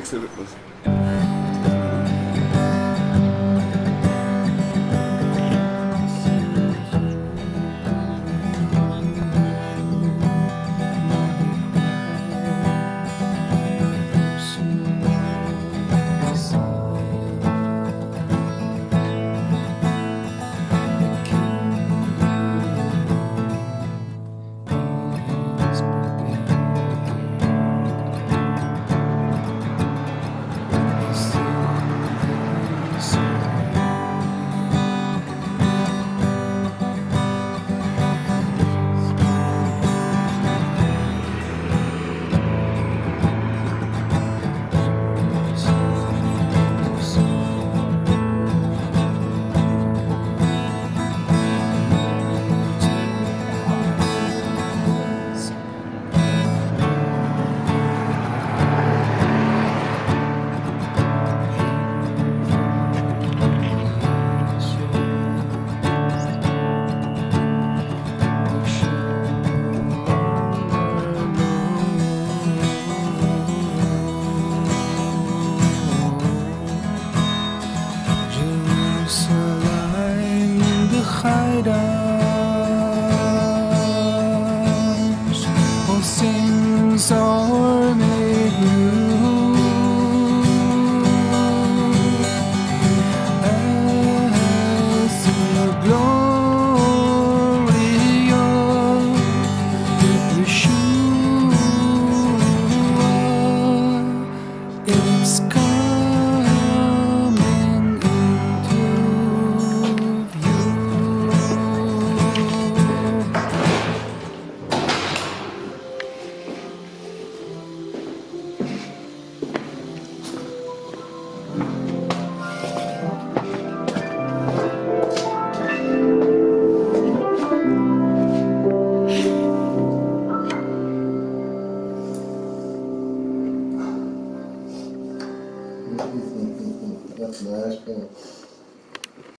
Excelente. That's nice.